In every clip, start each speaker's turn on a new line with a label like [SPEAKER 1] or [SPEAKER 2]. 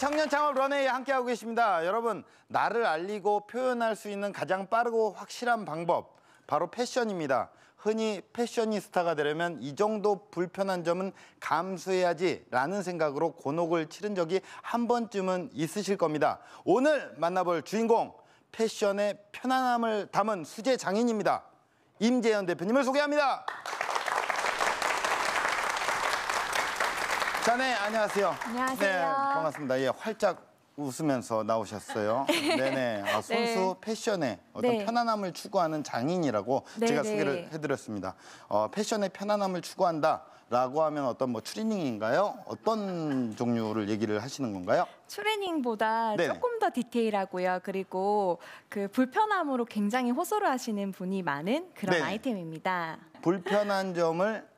[SPEAKER 1] 청년 창업 런웨이 함께하고 계십니다. 여러분, 나를 알리고 표현할 수 있는 가장 빠르고 확실한 방법, 바로 패션입니다. 흔히 패셔니스타가 되려면 이 정도 불편한 점은 감수해야지라는 생각으로 곤혹을 치른 적이 한 번쯤은 있으실 겁니다. 오늘 만나볼 주인공, 패션의 편안함을 담은 수제 장인입니다. 임재현 대표님을 소개합니다. 자, 네, 안녕하세요.
[SPEAKER 2] 안녕하세요.
[SPEAKER 1] 네, 반갑습니다. 예, 활짝 웃으면서 나오셨어요. 네네. 아, 선수
[SPEAKER 2] 네.
[SPEAKER 1] 패션의 어떤
[SPEAKER 2] 네.
[SPEAKER 1] 편안함을 추구하는 장인이라고
[SPEAKER 2] 네,
[SPEAKER 1] 제가
[SPEAKER 2] 네.
[SPEAKER 1] 소개를 해드렸습니다. 어, 패션의 편안함을 추구한다 라고 하면 어떤 뭐 추리닝인가요? 어떤 종류를 얘기를 하시는 건가요?
[SPEAKER 2] 트레이닝보다
[SPEAKER 1] 네네.
[SPEAKER 2] 조금 더 디테일하고요. 그리고 그 불편함으로 굉장히 호소를 하시는 분이 많은 그런
[SPEAKER 1] 네.
[SPEAKER 2] 아이템입니다.
[SPEAKER 1] 불편한 점을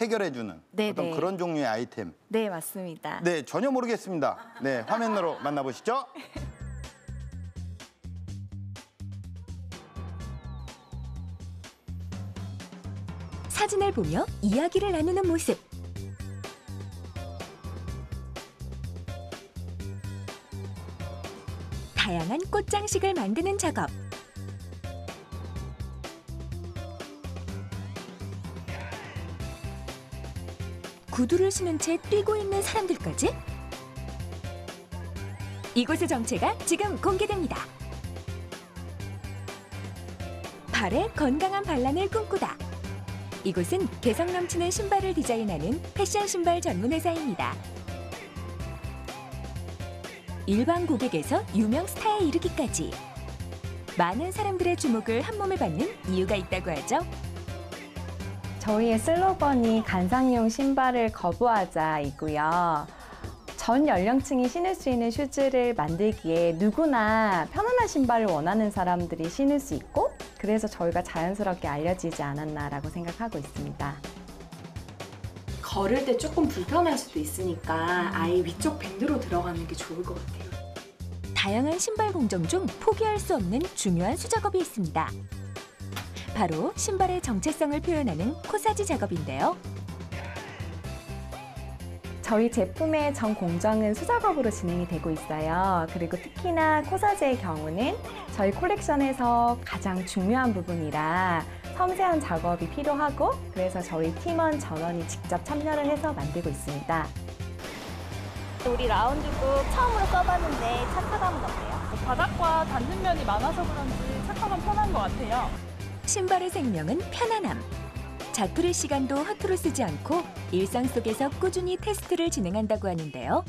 [SPEAKER 1] 해결해주는
[SPEAKER 2] 네,
[SPEAKER 1] 어떤
[SPEAKER 2] 네.
[SPEAKER 1] 그런 종류의 아이템.
[SPEAKER 2] 네, 맞습니다.
[SPEAKER 1] 네, 전혀 모르겠습니다. 네, 화면으로 만나보시죠.
[SPEAKER 3] 사진을 보며 이야기를 나누는 모습. 다양한 꽃장식을 만드는 작업. 구두를 신은 채 뛰고 있는 사람들까지? 이곳의 정체가 지금 공개됩니다. 발의 건강한 반란을 꿈꾸다. 이곳은 개성 넘치는 신발을 디자인하는 패션 신발 전문 회사입니다. 일반 고객에서 유명 스타에 이르기까지 많은 사람들의 주목을 한 몸에 받는 이유가 있다고 하죠.
[SPEAKER 4] 저희의 슬로건이 간상용 신발을 거부하자이고요. 전 연령층이 신을 수 있는 슈즈를 만들기에 누구나 편안한 신발을 원하는 사람들이 신을 수 있고 그래서 저희가 자연스럽게 알려지지 않았나라고 생각하고 있습니다.
[SPEAKER 5] 걸을 때 조금 불편할 수도 있으니까 아예 위쪽 밴드로 들어가는 게 좋을 것 같아요.
[SPEAKER 3] 다양한 신발 공정 중 포기할 수 없는 중요한 수작업이 있습니다. 바로 신발의 정체성을 표현하는 코사지 작업인데요.
[SPEAKER 4] 저희 제품의 전 공정은 수작업으로 진행이 되고 있어요. 그리고 특히나 코사지의 경우는 저희 콜렉션에서 가장 중요한 부분이라 섬세한 작업이 필요하고 그래서 저희 팀원 전원이 직접 참여를 해서 만들고 있습니다.
[SPEAKER 6] 우리 라운드북 처음으로 써봤는데 착화감은 어때요?
[SPEAKER 7] 바닥과 닿는 면이 많아서 그런지 착화감 편한 것 같아요.
[SPEAKER 3] 신발의 생명은 편안함. 자투리 시간도 허투루 쓰지 않고 일상 속에서 꾸준히 테스트를 진행한다고 하는데요.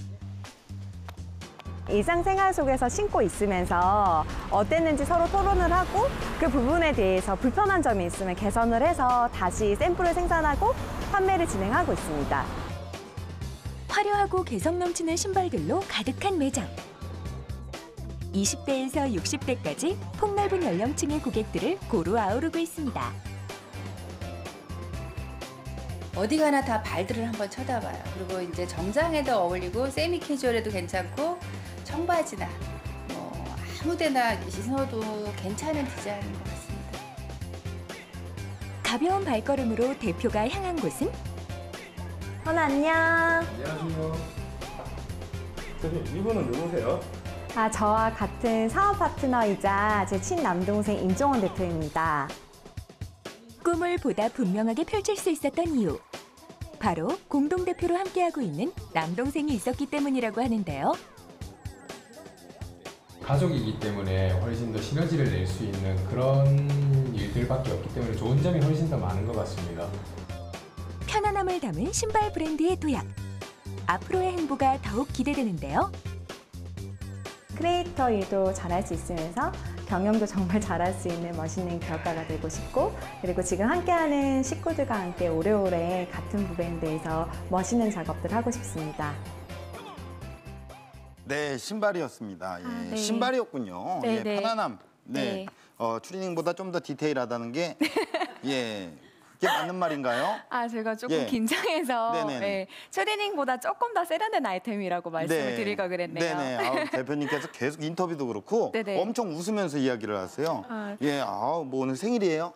[SPEAKER 4] 일상생활 속에서 신고 있으면서 어땠는지 서로 토론을 하고 그 부분에 대해서 불편한 점이 있으면 개선을 해서 다시 샘플을 생산하고 판매를 진행하고 있습니다.
[SPEAKER 3] 화려하고 개성 넘치는 신발들로 가득한 매장. 20대에서 60대까지 폭넓은 연령층의 고객들을 고루 아우르고 있습니다.
[SPEAKER 8] 어디 가나 다 발들을 한번 쳐다봐요. 그리고 이제 정장에도 어울리고 세미 캐주얼에도 괜찮고 청바지나 뭐 아무데나 신어도 괜찮은 디자인인 것 같습니다.
[SPEAKER 3] 가벼운 발걸음으로 대표가 향한 곳은
[SPEAKER 4] 현아 안녕.
[SPEAKER 9] 안녕하세요. 선생님, 이분은 누구세요?
[SPEAKER 4] 아, 저와 같은 사업 파트너이자 제 친남동생 임종원 대표입니다.
[SPEAKER 3] 꿈을 보다 분명하게 펼칠 수 있었던 이유. 바로 공동대표로 함께하고 있는 남동생이 있었기 때문이라고 하는데요.
[SPEAKER 9] 가족이기 때문에 훨씬 더 시너지를 낼 수 있는 그런 일들밖에 없기 때문에 좋은 점이 훨씬 더 많은 것 같습니다.
[SPEAKER 3] 편안함을 담은 신발 브랜드의 도약. 앞으로의 행보가 더욱 기대되는데요.
[SPEAKER 4] 크리에이터 일도 잘할 수 있으면서 경영도 정말 잘할 수 있는 멋있는 기업가가 되고 싶고 그리고 지금 함께하는 식구들과 함께 오래오래 같은 브랜드에서 멋있는 작업들 하고 싶습니다.
[SPEAKER 1] 네, 신발이었습니다. 예,
[SPEAKER 2] 아, 네.
[SPEAKER 1] 신발이었군요.
[SPEAKER 2] 네,
[SPEAKER 1] 예,
[SPEAKER 2] 네.
[SPEAKER 1] 편안함. 네.
[SPEAKER 2] 네.
[SPEAKER 1] 어, 추리닝보다 좀 더 디테일하다는 게 예. 그게 맞는 말인가요?
[SPEAKER 2] 아, 제가 조금
[SPEAKER 1] 예.
[SPEAKER 2] 긴장해서
[SPEAKER 1] 네네네.
[SPEAKER 2] 예, 트레이닝보다 조금 더 세련된 아이템이라고 말씀을
[SPEAKER 1] 네.
[SPEAKER 2] 드릴 걸 그랬네요.
[SPEAKER 1] 네네. 아우, 대표님께서 계속 인터뷰도 그렇고
[SPEAKER 2] 네네.
[SPEAKER 1] 엄청 웃으면서 이야기를 하세요.
[SPEAKER 2] 아.
[SPEAKER 1] 예, 아우, 뭐 오늘 생일이에요?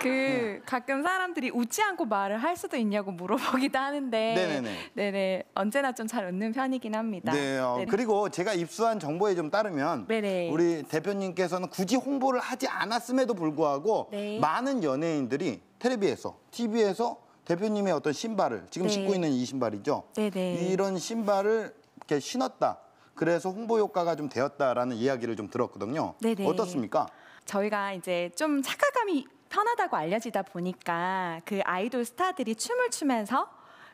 [SPEAKER 4] 그 가끔 사람들이 웃지 않고 말을 할 수도 있냐고 물어보기도 하는데
[SPEAKER 1] 네네네.
[SPEAKER 4] 네네 언제나 좀 잘 웃는 편이긴 합니다.
[SPEAKER 1] 네, 어. 그리고 제가 입수한 정보에 좀 따르면
[SPEAKER 4] 네네.
[SPEAKER 1] 우리 대표님께서는 굳이 홍보를 하지 않았음에도 불구하고
[SPEAKER 4] 네.
[SPEAKER 1] 많은 연예인들이 텔레비에서, TV에서 대표님의 어떤 신발을 지금
[SPEAKER 4] 네.
[SPEAKER 1] 신고 있는 이 신발이죠.
[SPEAKER 4] 네네.
[SPEAKER 1] 이런 신발을 이렇게 신었다. 그래서 홍보 효과가 좀 되었다라는 이야기를 좀 들었거든요.
[SPEAKER 4] 네네.
[SPEAKER 1] 어떻습니까?
[SPEAKER 4] 저희가 이제 좀 착화감이 편하다고 알려지다 보니까 그 아이돌 스타들이 춤을 추면서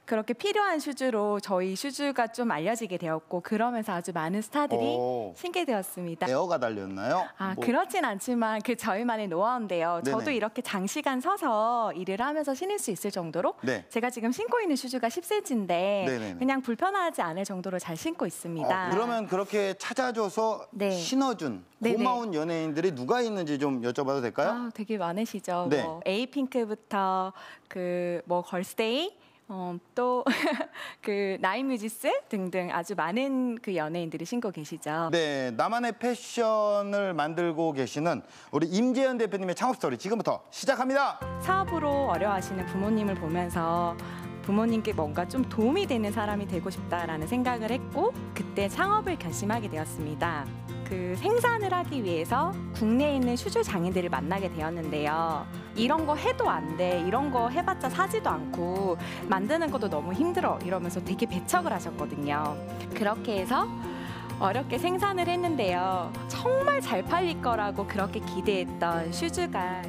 [SPEAKER 4] 그렇게 필요한 슈즈로 저희 슈즈가 좀 알려지게 되었고 그러면서 아주 많은 스타들이
[SPEAKER 1] 오.
[SPEAKER 4] 신게 되었습니다.
[SPEAKER 1] 에어가 달렸나요?
[SPEAKER 4] 아
[SPEAKER 1] 뭐-
[SPEAKER 4] 그렇진 않지만 그 저희만의 노하우인데요. 저도
[SPEAKER 1] 네네.
[SPEAKER 4] 이렇게 장시간 서서 일을 하면서 신을 수 있을 정도로
[SPEAKER 1] 네.
[SPEAKER 4] 제가 지금 신고 있는 슈즈가 10cm인데
[SPEAKER 1] 네네네.
[SPEAKER 4] 그냥 불편하지 않을 정도로 잘 신고 있습니다.
[SPEAKER 1] 어, 그러면 그렇게 찾아줘서
[SPEAKER 4] 네.
[SPEAKER 1] 신어준
[SPEAKER 4] 네네.
[SPEAKER 1] 고마운 연예인들이 누가 있는지 좀 여쭤봐도 될까요?
[SPEAKER 4] 아, 되게 많으시죠.
[SPEAKER 1] 네.
[SPEAKER 4] 뭐 에이핑크부터 그 뭐 걸스데이 어, 또 그 나인뮤지스 등등 아주 많은 그 연예인들이 신고 계시죠.
[SPEAKER 1] 네, 나만의 패션을 만들고 계시는 우리 임재연 대표님의 창업 스토리 지금부터 시작합니다.
[SPEAKER 4] 사업으로 어려워하시는 부모님을 보면서 부모님께 뭔가 좀 도움이 되는 사람이 되고 싶다라는 생각을 했고 그때 창업을 결심하게 되었습니다. 그 생산을 하기 위해서 국내에 있는 슈즈 장인들을 만나게 되었는데요. 이런 거 해도 안 돼. 이런 거 해봤자 사지도 않고 만드는 것도 너무 힘들어. 이러면서 되게 배척을 하셨거든요. 그렇게 해서 어렵게 생산을 했는데요. 정말 잘 팔릴 거라고 그렇게 기대했던 슈즈가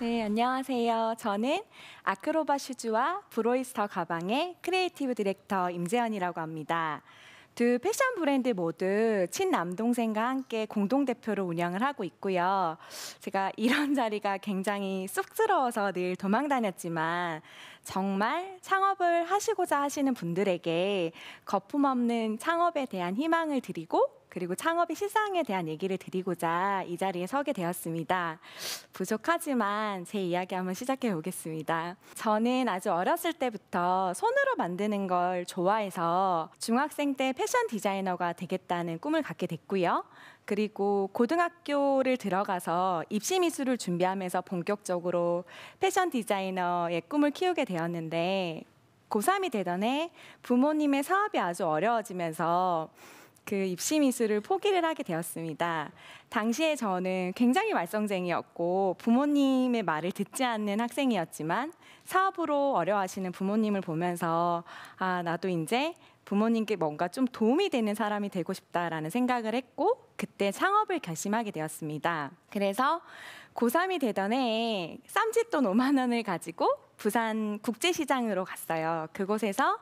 [SPEAKER 4] 네, 안녕하세요. 저는 아크로밧 슈즈와 브로이스터 가방의 creative director 임재연이라고 합니다. 두 패션 브랜드 모두 친남동생과 함께 공동대표로 운영을 하고 있고요. 제가 이런 자리가 굉장히 쑥스러워서 늘 도망 다녔지만 정말 창업을 하시고자 하시는 분들에게 거품 없는 창업에 대한 희망을 드리고 그리고 창업의 실상에 대한 얘기를 드리고자 이 자리에 서게 되었습니다. 부족하지만 제 이야기 한번 시작해 보겠습니다. 저는 아주 어렸을 때부터 손으로 만드는 걸 좋아해서 중학생 때 패션 디자이너가 되겠다는 꿈을 갖게 됐고요. 그리고 고등학교를 들어가서 입시 미술을 준비하면서 본격적으로 패션 디자이너의 꿈을 키우게 되었는데 고3이 되던 해 부모님의 사업이 아주 어려워지면서 그 입시 미술을 포기를 하게 되었습니다. 당시에 저는 굉장히 말썽쟁이였고 부모님의 말을 듣지 않는 학생이었지만 사업으로 어려워하시는 부모님을 보면서 아 나도 이제 부모님께 뭔가 좀 도움이 되는 사람이 되고 싶다라는 생각을 했고 그때 창업을 결심하게 되었습니다. 그래서 고3이 되던 해에 쌈짓돈 5만 원을 가지고 부산 국제시장으로 갔어요. 그곳에서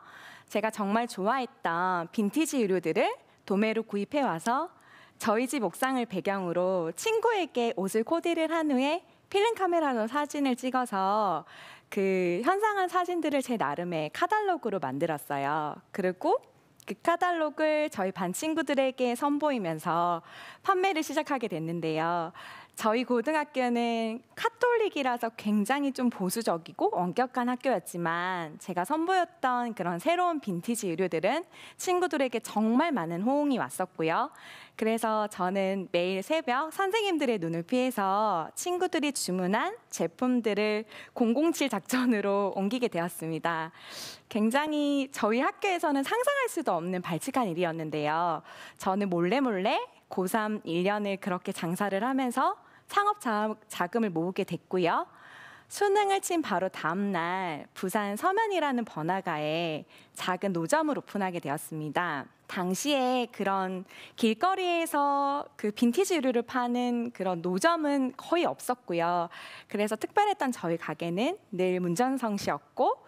[SPEAKER 4] 제가 정말 좋아했던 빈티지 의류들을 도매로 구입해 와서 저희 집 옥상을 배경으로 친구에게 옷을 코디를 한 후에 필름 카메라로 사진을 찍어서 그 현상한 사진들을 제 나름의 카달로그로 만들었어요. 그리고 그 카달로그를 저희 반 친구들에게 선보이면서 판매를 시작하게 됐는데요. 저희 고등학교는 카톨릭이라서 굉장히 좀 보수적이고 엄격한 학교였지만 제가 선보였던 그런 새로운 빈티지 의류들은 친구들에게 정말 많은 호응이 왔었고요. 그래서 저는 매일 새벽 선생님들의 눈을 피해서 친구들이 주문한 제품들을 007 작전으로 옮기게 되었습니다. 굉장히 저희 학교에서는 상상할 수도 없는 발칙한 일이었는데요. 저는 몰래 몰래 고3 1년을 그렇게 장사를 하면서 창업 자, 자금을 모으게 됐고요. 수능을 친 바로 다음 날 부산 서면이라는 번화가에 작은 노점을 오픈하게 되었습니다. 당시에 그런 길거리에서 그 빈티지 의류를 파는 그런 노점은 거의 없었고요. 그래서 특별했던 저희 가게는 늘 문전성 시였고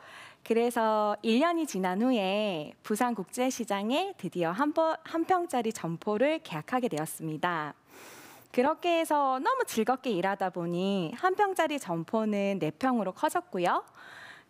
[SPEAKER 4] 그래서 1년이 지난 후에 부산 국제시장에 드디어 한, 번- 한 평짜리 점포를 계약하게 되었습니다. 그렇게 해서 너무 즐겁게 일하다 보니 한 평짜리 점포는 네 평으로 커졌고요.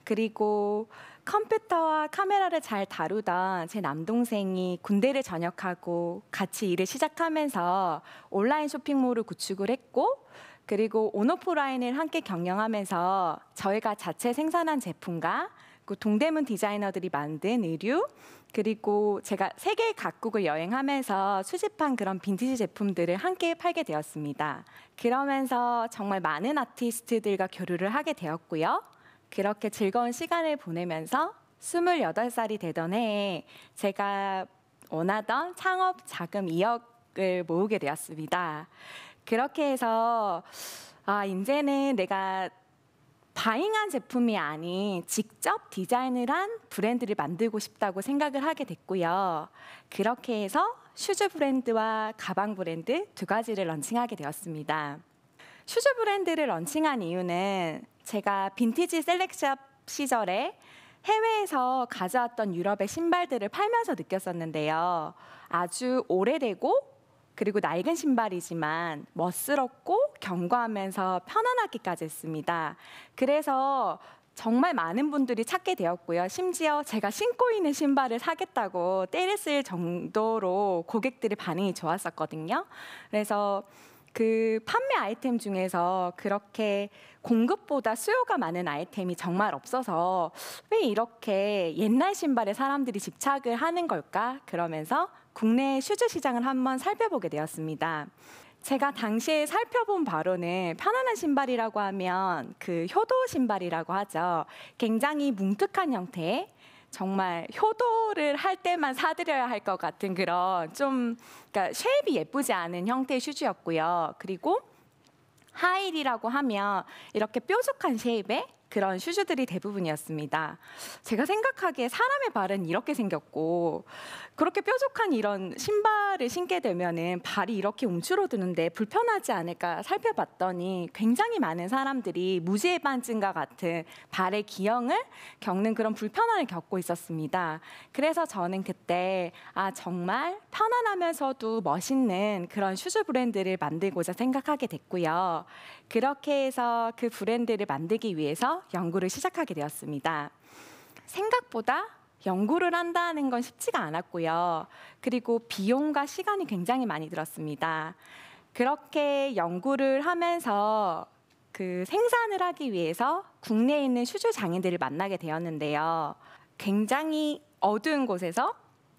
[SPEAKER 4] 그리고 컴퓨터와 카메라를 잘 다루던 제 남동생이 군대를 전역하고 같이 일을 시작하면서 온라인 쇼핑몰을 구축을 했고 그리고 온오프라인을 함께 경영하면서 저희가 자체 생산한 제품과 그 동대문 디자이너들이 만든 의류 그리고 제가 세계 각국을 여행하면서 수집한 그런 빈티지 제품들을 함께 팔게 되었습니다. 그러면서 정말 많은 아티스트들과 교류를 하게 되었고요. 그렇게 즐거운 시간을 보내면서 28살이 되던 해에 제가 원하던 창업 자금 2억을 모으게 되었습니다. 그렇게 해서 아, 이제는 내가 buying한 제품이 아닌 직접 디자인을 한 브랜드를 만들고 싶다고 생각을 하게 됐고요. 그렇게 해서 슈즈 브랜드와 가방 브랜드 두 가지를 런칭하게 되었습니다. 슈즈 브랜드를 런칭한 이유는 제가 빈티지 셀렉샵 시절에 해외에서 가져왔던 유럽의 신발들을 팔면서 느꼈었는데요. 아주 오래되고 그리고 낡은 신발이지만 멋스럽고 견고하면서 편안하기까지 했습니다. 그래서 정말 많은 분들이 찾게 되었고요. 심지어 제가 신고 있는 신발을 사겠다고 쓸 정도로 고객들의 반응이 좋았었거든요. 그래서 그 판매 아이템 중에서 그렇게 공급보다 수요가 많은 아이템이 정말 없어서 왜 이렇게 옛날 신발에 사람들이 집착을 하는 걸까? 그러면서 국내 슈즈 시장을 한번 살펴보게 되었습니다. 제가 당시에 살펴본 바로는 편안한 신발이라고 하면 그 효도 신발이라고 하죠. 굉장히 뭉툭한 형태, 정말 효도를 할 때만 사드려야 할 것 같은 그런 좀 그러니까 shape이 예쁘지 않은 형태의 슈즈였고요. 그리고 하이힐이라고 하면 이렇게 뾰족한 shape의 그런 슈즈들이 대부분이었습니다. 제가 생각하기에 사람의 발은 이렇게 생겼고 그렇게 뾰족한 이런 신발을 신게 되면은 발이 이렇게 움츠러드는데 불편하지 않을까 살펴봤더니 굉장히 많은 사람들이 무지외반증과 같은 발의 기형을 겪는 그런 불편함을 겪고 있었습니다. 그래서 저는 그때 아 정말 편안하면서도 멋있는 그런 슈즈 브랜드를 만들고자 생각하게 됐고요. 그렇게 해서 그 브랜드를 만들기 위해서 연구를 시작하게 되었습니다. 생각보다 연구를 한다는 건 쉽지가 않았고요. 그리고 비용과 시간이 굉장히 많이 들었습니다. 그렇게 연구를 하면서 그 생산을 하기 위해서 국내에 있는 슈즈 장인들을 만나게 되었는데요. 굉장히 어두운 곳에서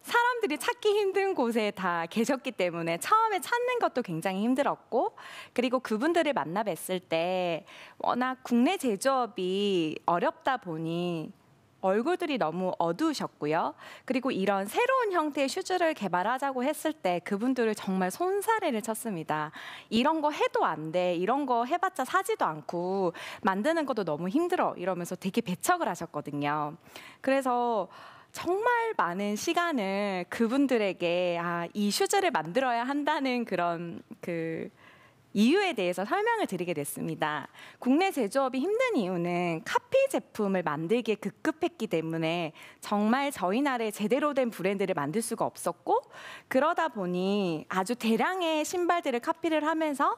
[SPEAKER 4] 사람들이 찾기 힘든 곳에 다 계셨기 때문에 처음에 찾는 것도 굉장히 힘들었고 그리고 그분들을 만나 뵀을 때 워낙 국내 제조업이 어렵다 보니 얼굴들이 너무 어두우셨고요. 그리고 이런 새로운 형태의 슈즈를 개발하자고 했을 때 그분들을 정말 손사래를 쳤습니다. 이런 거 해도 안 돼. 이런 거 해봤자 사지도 않고 만드는 것도 너무 힘들어. 이러면서 되게 배척을 하셨거든요. 그래서 정말 많은 시간을 그분들에게 아, 이 슈즈를 만들어야 한다는 그런 그 이유에 대해서 설명을 드리게 됐습니다. 국내 제조업이 힘든 이유는 카피 제품을 만들기에 급급했기 때문에 정말 저희 나라에 제대로 된 브랜드를 만들 수가 없었고 그러다 보니 아주 대량의 신발들을 카피를 하면서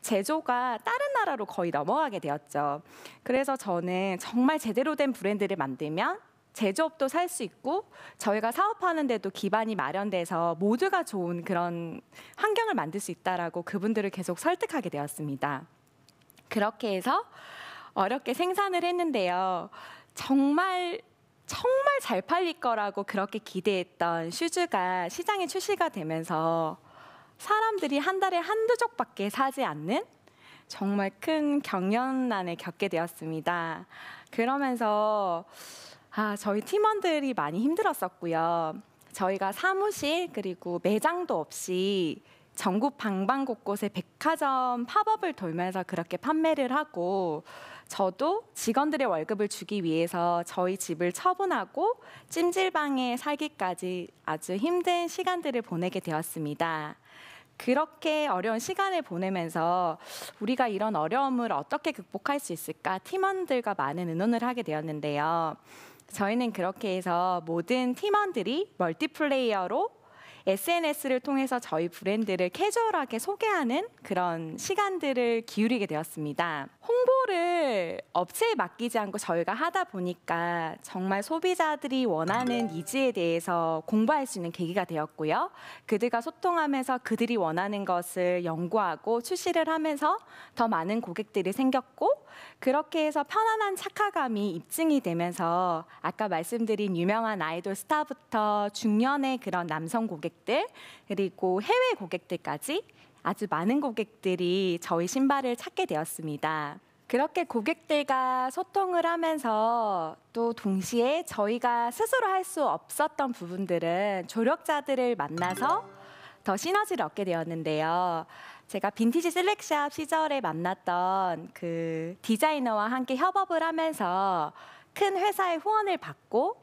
[SPEAKER 4] 제조가 다른 나라로 거의 넘어가게 되었죠. 그래서 저는 정말 제대로 된 브랜드를 만들면 제조업도 살 수 있고 저희가 사업하는데도 기반이 마련돼서 모두가 좋은 그런 환경을 만들 수 있다라고 그분들을 계속 설득하게 되었습니다. 그렇게 해서 어렵게 생산을 했는데요. 정말 정말 잘 팔릴 거라고 그렇게 기대했던 슈즈가 시장에 출시가 되면서 사람들이 한 달에 한두 족밖에 사지 않는 정말 큰 경련난을 겪게 되었습니다. 그러면서 아, 저희 팀원들이 많이 힘들었었고요. 저희가 사무실 그리고 매장도 없이 전국 방방 곳곳에 백화점 팝업을 돌면서 그렇게 판매를 하고 저도 직원들의 월급을 주기 위해서 저희 집을 처분하고 찜질방에 살기까지 아주 힘든 시간들을 보내게 되었습니다. 그렇게 어려운 시간을 보내면서 우리가 이런 어려움을 어떻게 극복할 수 있을까 팀원들과 많은 의논을 하게 되었는데요. 저희는 그렇게 해서 모든 팀원들이 멀티플레이어로 SNS를 통해서 저희 브랜드를 캐주얼하게 소개하는 그런 시간들을 기울이게 되었습니다. 홍보를 업체에 맡기지 않고 저희가 하다 보니까 정말 소비자들이 원하는 니즈에 대해서 공부할 수 있는 계기가 되었고요. 그들과 소통하면서 그들이 원하는 것을 연구하고 출시를 하면서 더 많은 고객들이 생겼고 그렇게 해서 편안한 착화감이 입증이 되면서 아까 말씀드린 유명한 아이돌 스타부터 중년의 그런 남성 고객 들 그리고 해외 고객들까지 아주 많은 고객들이 저희 신발을 찾게 되었습니다. 그렇게 고객들과 소통을 하면서 또 동시에 저희가 스스로 할 수 없었던 부분들은 조력자들을 만나서 더 시너지를 얻게 되었는데요. 제가 빈티지 셀렉샵 시절에 만났던 그 디자이너와 함께 협업을 하면서 큰 회사의 후원을 받고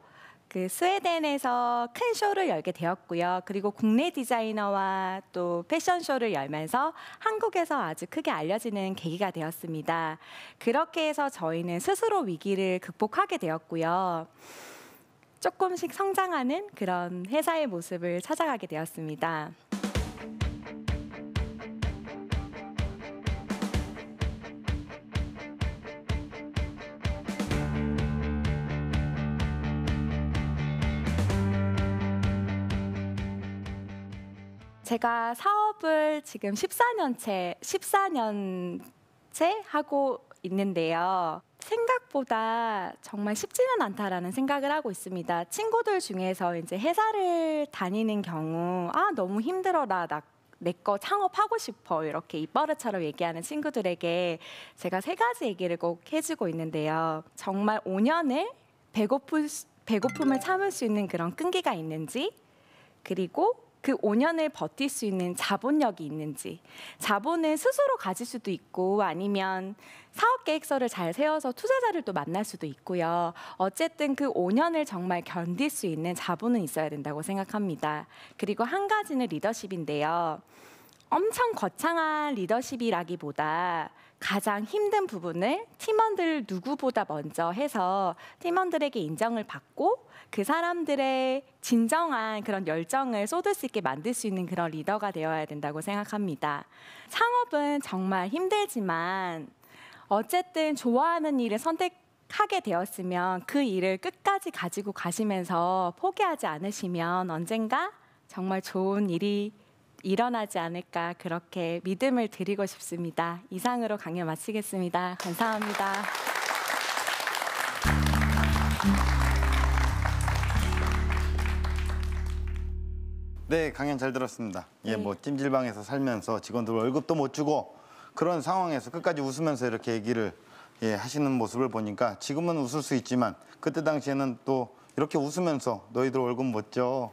[SPEAKER 4] 그 스웨덴에서 큰 쇼를 열게 되었고요. 그리고 국내 디자이너와 또 패션쇼를 열면서 한국에서 아주 크게 알려지는 계기가 되었습니다. 그렇게 해서 저희는 스스로 위기를 극복하게 되었고요. 조금씩 성장하는 그런 회사의 모습을 찾아가게 되었습니다. 제가 사업을 지금 14년째 14년째 하고 있는데요. 생각보다 정말 쉽지는 않다라는 생각을 하고 있습니다. 친구들 중에서 이제 회사를 다니는 경우 아 너무 힘들어라 나 내거 창업하고 싶어 이렇게 입버릇처럼 얘기하는 친구들에게 제가 세 가지 얘기를 꼭 해주고 있는데요. 정말 5년을 배고플 수- 배고픔을 참을 수 있는 그런 끈기가 있는지 그리고 그 5년을 버틸 수 있는 자본력이 있는지 자본은 스스로 가질 수도 있고 아니면 사업 계획서를 잘 세워서 투자자를 또 만날 수도 있고요. 어쨌든 그 5년을 정말 견딜 수 있는 자본은 있어야 된다고 생각합니다. 그리고 한 가지는 리더십인데요. 엄청 거창한 리더십이라기보다 가장 힘든 부분을 팀원들 누구보다 먼저 해서 팀원들에게 인정을 받고 그 사람들의 진정한 그런 열정을 쏟을 수 있게 만들 수 있는 그런 리더가 되어야 된다고 생각합니다. 창업은 정말 힘들지만 어쨌든 좋아하는 일을 선택하게 되었으면 그 일을 끝까지 가지고 가시면서 포기하지 않으시면 언젠가 정말 좋은 일이 일어나지 않을까 그렇게 믿음을 드리고 싶습니다. 이상으로 강연 마치겠습니다. 감사합니다.
[SPEAKER 1] 네, 강연 잘 들었습니다. 예,
[SPEAKER 4] 네.
[SPEAKER 1] 뭐 찜질방에서 살면서 직원들 월급도 못 주고 그런 상황에서 끝까지 웃으면서 이렇게 얘기를 예, 하시는 모습을 보니까 지금은 웃을 수 있지만 그때 당시에는 또 이렇게 웃으면서 너희들 월급 못 줘.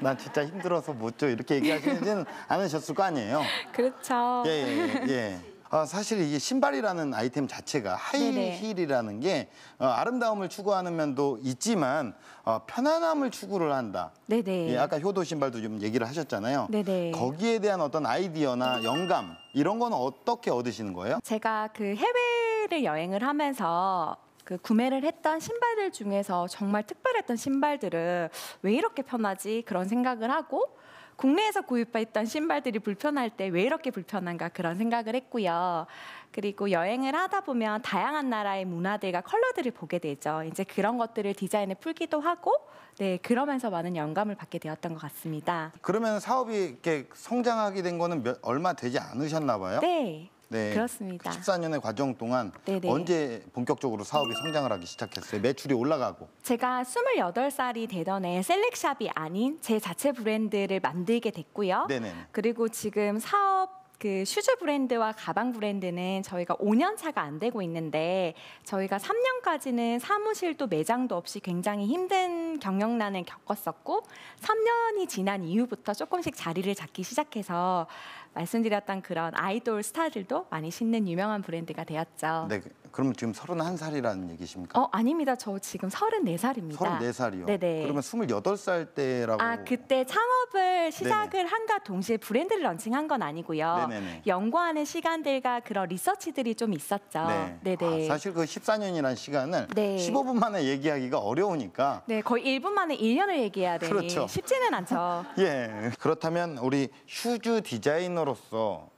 [SPEAKER 1] 난 진짜 힘들어서 못 줘. 이렇게 얘기하시지는 않으셨을 거 아니에요.
[SPEAKER 4] 그렇죠.
[SPEAKER 1] 예, 예, 예. 예. 아, 사실 이게 신발이라는 아이템 자체가. 하이힐이라는 게 어, 아름다움을 추구하는 면도 있지만 어, 편안함을 추구를 한다.
[SPEAKER 4] 네네.
[SPEAKER 1] 예, 아까 효도 신발도 좀 얘기를 하셨잖아요.
[SPEAKER 4] 네네.
[SPEAKER 1] 거기에 대한 어떤 아이디어나 영감 이런 건 어떻게 얻으시는 거예요?
[SPEAKER 4] 제가 그 해외를 여행을 하면서 그 구매를 했던 신발들 중에서 정말 특별했던 신발들은 왜 이렇게 편하지 그런 생각을 하고 국내에서 구입했던 신발들이 불편할 때 왜 이렇게 불편한가 그런 생각을 했고요. 그리고 여행을 하다 보면 다양한 나라의 문화들과 컬러들을 보게 되죠. 이제 그런 것들을 디자인에 풀기도 하고, 네 그러면서 많은 영감을 받게 되었던 것 같습니다.
[SPEAKER 1] 그러면 사업이 이렇게 성장하게 된 거는 몇, 얼마 되지 않으셨나 봐요?
[SPEAKER 4] 네,
[SPEAKER 1] 네.
[SPEAKER 4] 그렇습니다.
[SPEAKER 1] 14년의 과정 동안
[SPEAKER 4] 네네.
[SPEAKER 1] 언제 본격적으로 사업이 성장을 하기 시작했어요? 매출이 올라가고.
[SPEAKER 4] 제가 28살이 되던 해 셀렉샵이 아닌 제 자체 브랜드를 만들게 됐고요.
[SPEAKER 1] 네네.
[SPEAKER 4] 그리고 지금 사업 그 슈즈 브랜드와 가방 브랜드는 저희가 5년 차가 안 되고 있는데 저희가 3년까지는 사무실도 매장도 없이 굉장히 힘든 경영난을 겪었었고 3년이 지난 이후부터 조금씩 자리를 잡기 시작해서 말씀드렸던 그런 아이돌 스타들도 많이 신는 유명한 브랜드가 되었죠.
[SPEAKER 1] 네, 그러면 지금 31살이라는 얘기십니까?
[SPEAKER 4] 어, 아닙니다. 저 지금 34살입니다.
[SPEAKER 1] 34살이요.
[SPEAKER 4] 네네.
[SPEAKER 1] 그러면 28살 때라고.
[SPEAKER 4] 아, 그때 창업을 시작을 한가 동시에 브랜드를 런칭한 건 아니고요.
[SPEAKER 1] 네네네.
[SPEAKER 4] 연구하는 시간들과 그런 리서치들이 좀 있었죠.
[SPEAKER 1] 네.
[SPEAKER 4] 네네.
[SPEAKER 1] 아, 사실 그 14년이라는 시간을
[SPEAKER 4] 네.
[SPEAKER 1] 15분 만에 얘기하기가 어려우니까
[SPEAKER 4] 네, 거의 1분 만에 1년을 얘기해야 되니
[SPEAKER 1] 그렇죠.
[SPEAKER 4] 쉽지는 않죠.
[SPEAKER 1] 예. 그렇다면 우리 슈즈 디자이너 로서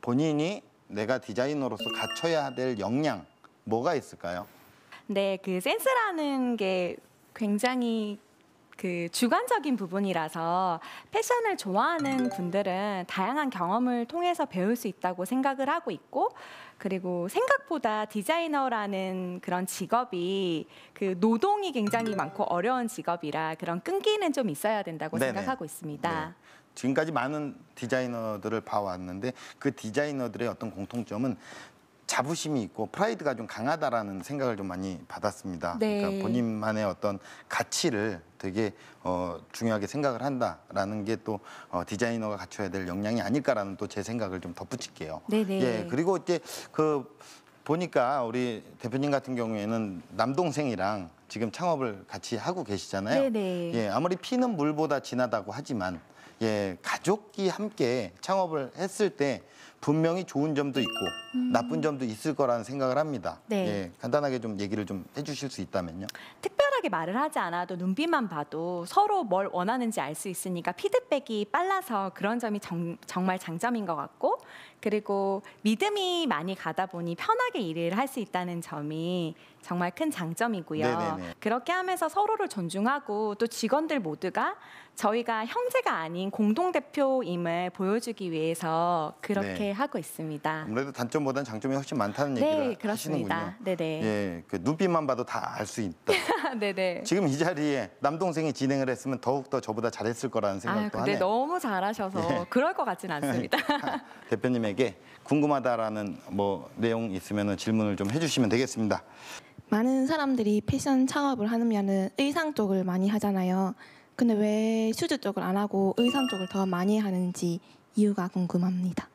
[SPEAKER 1] 본인이 내가 디자이너로서 갖춰야 될 역량 뭐가 있을까요?
[SPEAKER 4] 네, 그 센스라는 게 굉장히 그 주관적인 부분이라서 패션을 좋아하는 분들은 다양한 경험을 통해서 배울 수 있다고 생각을 하고 있고 그리고 생각보다 디자이너라는 그런 직업이 그 노동이 굉장히 많고 어려운 직업이라 그런 끈기는 좀 있어야 된다고
[SPEAKER 1] 네네.
[SPEAKER 4] 생각하고 있습니다.
[SPEAKER 1] 네. 지금까지 많은 디자이너들을 봐왔는데 그 디자이너들의 어떤 공통점은 자부심이 있고 프라이드가 좀 강하다라는 생각을 좀 많이 받았습니다.
[SPEAKER 4] 네.
[SPEAKER 1] 그러니까 본인만의 어떤 가치를 되게 어, 중요하게 생각을 한다라는 게 또 어, 디자이너가 갖춰야 될 역량이 아닐까라는 또 제 생각을 좀 덧붙일게요.
[SPEAKER 4] 네네.
[SPEAKER 1] 예, 그리고 이제 그 보니까 우리 대표님 같은 경우에는 남동생이랑 지금 창업을 같이 하고 계시잖아요.
[SPEAKER 4] 네네.
[SPEAKER 1] 예, 아무리 피는 물보다 진하다고 하지만 예, 가족이 함께 창업을 했을 때 분명히 좋은 점도 있고 나쁜 점도 있을 거라는 생각을 합니다.
[SPEAKER 4] 음. 네.
[SPEAKER 1] 예, 간단하게 좀 얘기를 좀 해주실 수 있다면요.
[SPEAKER 4] 특별 하게 말을 하지 않아도 눈빛만 봐도 서로 뭘 원하는지 알 수 있으니까 피드백이 빨라서 그런 점이 정, 정말 장점인 것 같고 그리고 믿음이 많이 가다 보니 편하게 일을 할 수 있다는 점이 정말 큰 장점이고요.
[SPEAKER 1] 네네네.
[SPEAKER 4] 그렇게 하면서 서로를 존중하고 또 직원들 모두가 저희가 형제가 아닌 공동 대표임을 보여주기 위해서 그렇게
[SPEAKER 1] 네.
[SPEAKER 4] 하고 있습니다.
[SPEAKER 1] 아무래도 단점보다는 장점이 훨씬 많다는 얘기를
[SPEAKER 4] 네,
[SPEAKER 1] 하시는군요.
[SPEAKER 4] 그렇습니다. 네네.
[SPEAKER 1] 예, 그 눈빛만 봐도 다 알 수 있다.
[SPEAKER 4] 네네.
[SPEAKER 1] 지금 이 자리에 남동생이 진행을 했으면 더욱 더 저보다 잘했을 거라는
[SPEAKER 4] 아,
[SPEAKER 1] 생각도
[SPEAKER 4] 근데
[SPEAKER 1] 하네요.
[SPEAKER 4] 너무 잘하셔서
[SPEAKER 1] 예.
[SPEAKER 4] 그럴 것 같진 않습니다.
[SPEAKER 1] 대표님에게 궁금하다라는 뭐 내용 있으면 질문을 좀 해주시면 되겠습니다.
[SPEAKER 10] 많은 사람들이 패션 창업을 하면은 의상 쪽을 많이 하잖아요. 근데 왜 슈즈 쪽을 안 하고 의상 쪽을 더 많이 하는지 이유가 궁금합니다.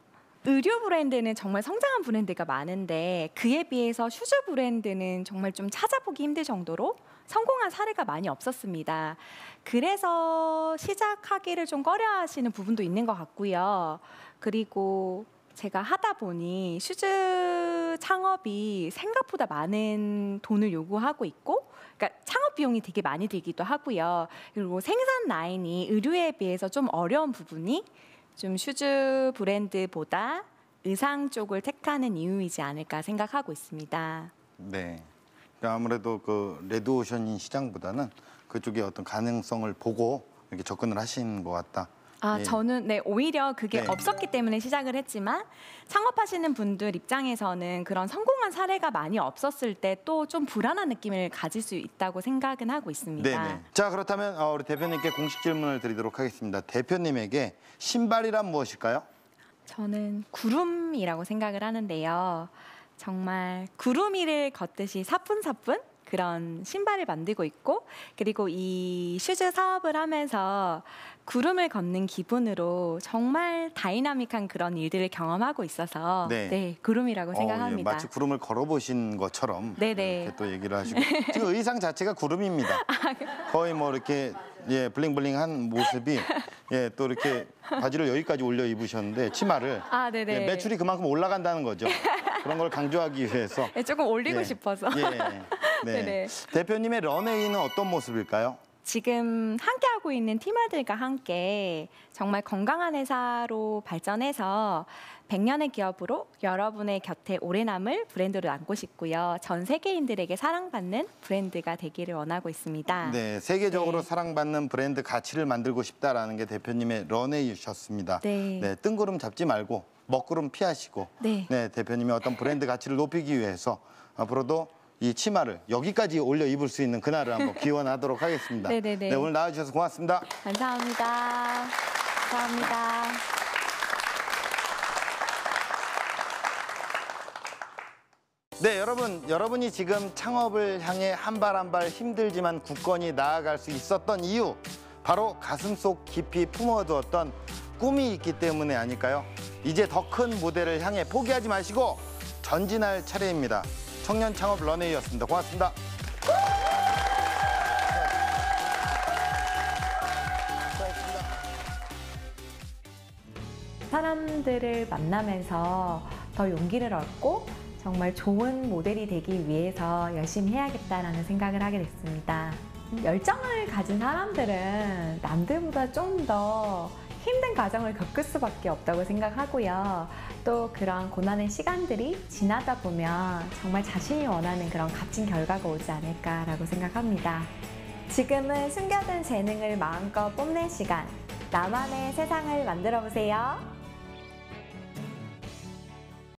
[SPEAKER 4] 의류 브랜드는 정말 성장한 브랜드가 많은데 그에 비해서 슈즈 브랜드는 정말 좀 찾아보기 힘들 정도로 성공한 사례가 많이 없었습니다. 그래서 시작하기를 좀 꺼려하시는 부분도 있는 것 같고요. 그리고 제가 하다 보니 슈즈 창업이 생각보다 많은 돈을 요구하고 있고, 그러니까 창업 비용이 되게 많이 들기도 하고요. 그리고 생산 라인이 의류에 비해서 좀 어려운 부분이 좀 슈즈 브랜드보다 의상 쪽을 택하는 이유이지 않을까 생각하고 있습니다.
[SPEAKER 1] 네. 그러니까 아무래도 그 레드오션인 시장보다는 그쪽에 어떤 가능성을 보고 이렇게 접근을 하신 것 같다.
[SPEAKER 4] 아,
[SPEAKER 1] 예.
[SPEAKER 4] 저는 네 오히려 그게
[SPEAKER 1] 네.
[SPEAKER 4] 없었기 때문에 시작을 했지만 창업하시는 분들 입장에서는 그런 성공한 사례가 많이 없었을 때 또 좀 불안한 느낌을 가질 수 있다고 생각은 하고 있습니다.
[SPEAKER 1] 네네. 자 그렇다면 어, 우리 대표님께 공식 질문을 드리도록 하겠습니다. 대표님에게 신발이란 무엇일까요?
[SPEAKER 4] 저는 구름이라고 생각을 하는데요. 정말 구름 위를 걷듯이 사뿐사뿐 그런 신발을 만들고 있고 그리고 이 슈즈 사업을 하면서 구름을 걷는 기분으로 정말 다이나믹한 그런 일들을 경험하고 있어서
[SPEAKER 1] 네.
[SPEAKER 4] 네, 구름이라고
[SPEAKER 1] 어,
[SPEAKER 4] 생각합니다.
[SPEAKER 1] 예, 마치 구름을 걸어보신 것처럼
[SPEAKER 4] 네네.
[SPEAKER 1] 이렇게 또 얘기를 하시고 지금 의상 자체가 구름입니다.
[SPEAKER 4] 아,
[SPEAKER 1] 거의 뭐 이렇게 예 블링블링한 모습이 예 또 이렇게 바지를 여기까지 올려 입으셨는데 치마를
[SPEAKER 4] 아, 네네.
[SPEAKER 1] 예, 매출이 그만큼 올라간다는 거죠. 그런 걸 강조하기 위해서
[SPEAKER 4] 네, 조금 올리고
[SPEAKER 1] 예.
[SPEAKER 4] 싶어서
[SPEAKER 1] 예. 네.
[SPEAKER 4] 네네.
[SPEAKER 1] 대표님의 런웨이는 어떤 모습일까요?
[SPEAKER 4] 지금 함께하고 있는 팀원들과 함께 정말 건강한 회사로 발전해서 100년의 기업으로 여러분의 곁에 오래 남을 브랜드로 남고 싶고요. 전 세계인들에게 사랑받는 브랜드가 되기를 원하고 있습니다.
[SPEAKER 1] 네, 세계적으로
[SPEAKER 4] 네.
[SPEAKER 1] 사랑받는 브랜드 가치를 만들고 싶다라는 게 대표님의 런웨이셨습니다.
[SPEAKER 4] 네.
[SPEAKER 1] 뜬구름 잡지 말고 먹구름 피하시고
[SPEAKER 4] 네.
[SPEAKER 1] 네, 대표님의 어떤 브랜드 가치를 높이기 위해서 앞으로도 이 치마를 여기까지 올려 입을 수 있는 그날을 한번 기원하도록 하겠습니다.
[SPEAKER 4] 네네네.
[SPEAKER 1] 네, 오늘 나와주셔서 고맙습니다.
[SPEAKER 4] 감사합니다. 감사합니다.
[SPEAKER 1] 네, 여러분, 여러분이 지금 창업을 향해 한 발 한 발 힘들지만 굳건히 나아갈 수 있었던 이유 바로 가슴 속 깊이 품어두었던 꿈이 있기 때문에 아닐까요? 이제 더 큰 무대를 향해 포기하지 마시고 전진할 차례입니다. 청년 창업 런웨이였습니다. 고맙습니다.
[SPEAKER 4] 사람들을 만나면서 더 용기를 얻고 정말 좋은 모델이 되기 위해서 열심히 해야겠다라는 생각을 하게 됐습니다. 열정을 가진 사람들은 남들보다 좀더 힘든 과정을 겪을 수밖에 없다고 생각하고요. 또 그런 고난의 시간들이 지나다 보면 정말 자신이 원하는 그런 값진 결과가 오지 않을까라고 생각합니다. 지금은 숨겨둔 재능을 마음껏 뽐낼 시간. 나만의 세상을 만들어 보세요.